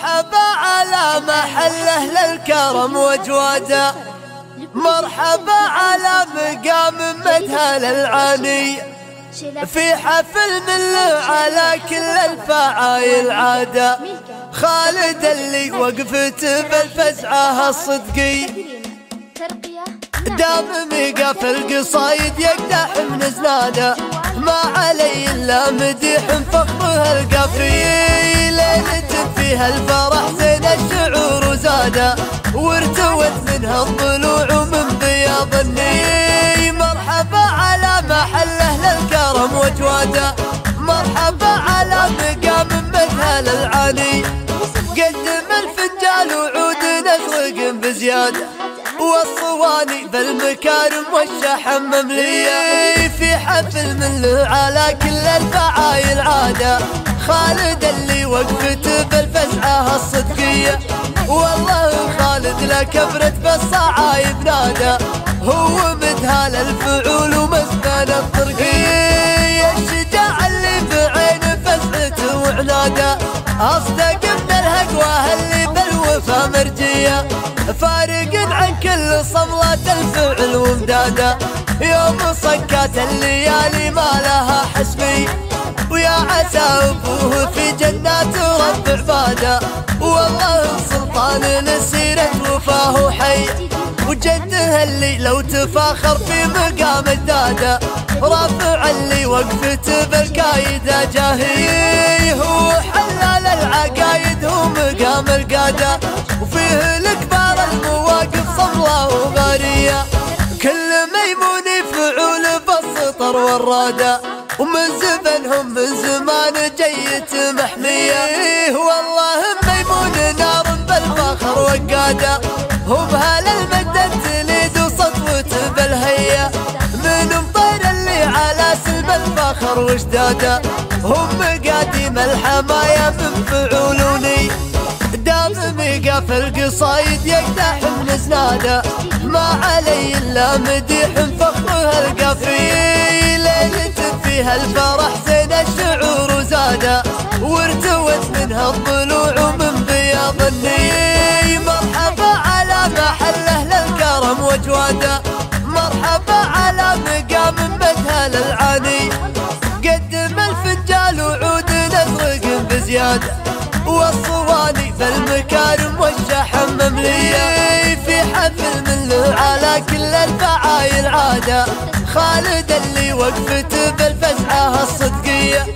مرحبا على محله للكرم وجواده. مرحبا على مقام مدهل العاني. في حفل من على كل الفعايل عادة خالد اللي وقفت بالفزعة الصدقي دام ميقا في القصايد يقدح من زنادة. ما علي إلا مديح فخرها القافي ليلة فيها الفرح زين الشعور وزاده وارتوت منها الضلوع من بياض الني مرحبا على محله للكرم وجواده مرحبا على مقام مذهل العاني. قدم الفنجال وعود نزرق بزياده والصواني بالمكارم والشحم مملية. في حفل من على الفعايل عادة خالد اللي وقفت بالفزعة الصدقية والله خالد لا كبرت بالصعايب نادى هو مدهال الفعول ومزبان الطرقية. الشجاع اللي بعين فزعته وعنادة. أصدق من الهقوة اللي بالوفا مرجية. فارق عن كل صملة الفعل ومدادة. يوم صكات الليالي ما لها حسبي. ويا عسى ابوه في جنات رب عباده والله سلطان لسيرة وفاه حي. وجده اللي لو تفاخر في مقام الداده رافع اللي وقفت بالكايدة جاهي هو حلال العقايد هو مقام القادة. وفيه الكبار المواقف صمله وغارية. كل ميمون فعول بالسطر والرادة. ومن زبنهم من زمان جيت محمية. والله ميمون نار بالفخر وقاده هو بهالمدة تليد وسطوة بالهية. من مطير اللي على سلب الفخر وشداده هم قادم الحماية من فعولوني. دام في القصايد يقدح من زناده ما علي إلا مديح فخرها القافي ليلة فيها الفرح زين الشعور وزاده وارتوت منها الضلوع من بياض الني مرحبا على محله للكرم وجواده مرحبا على مقام مدهل العاني قدم الفنجال وعود نزرق بزياده والصواني بالمكارم والشحم مملية. في حفل من على كل الفعايل عادة خالد اللي وقفت بالفزعة الصدقية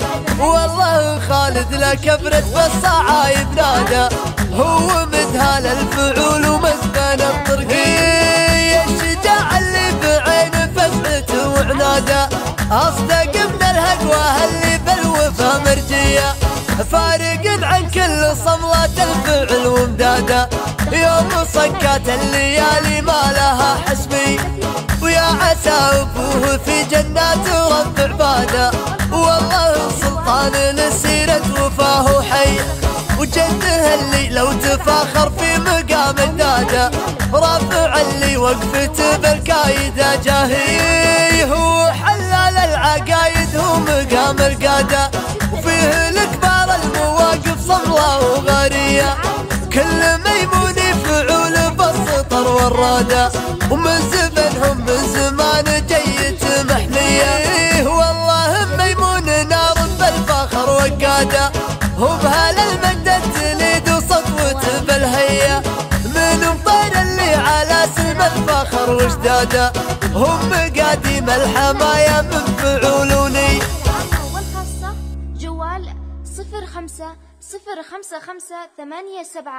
والله خالد لا كبرت بالصعايب نادى. هو مدهال الفعول ومزبان الطرقية الشجاع اللي بعين فزعته وعنادة؟ أصدق من الهقوة اللي بالوفا مرجية. فارق عن كل صملة الفعل ومدادة. يوم صكات الليالي ما ابوه في جنات رب عباده والله سلطان لسيرة وفاه حي. وجده اللي لو تفاخر في مقام الداده رافع اللي وقفت بالكايدة جاهي. هو حلال العقايد هو مقام القاده وفيه الكبار المواقف صملة وغارية. كل ميمون فعول بالسطر والرادة. وجداده هم قادم الحماية من فعولوني. والخاصة جوال صفر خمسة صفر خمسة خمسة ثمانية سبعة.